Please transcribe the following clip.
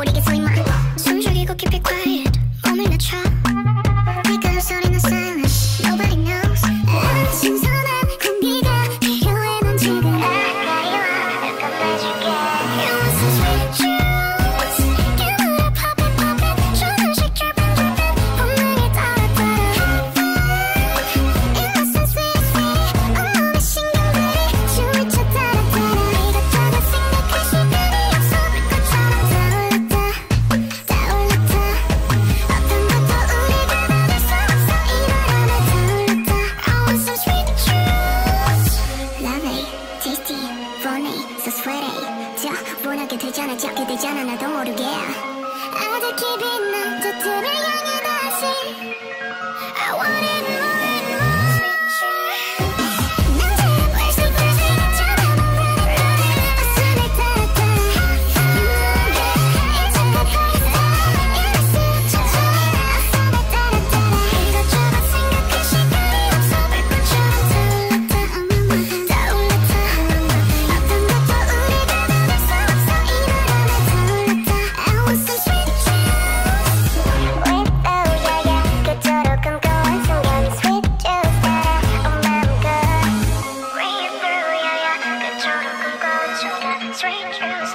bonita soy más. tasty, funny, so sweaty 자, 원하게 되잖아, 잡게 되잖아, 나도 모르게 아득히 빛난 저들을 향해 다시 I want it more strange is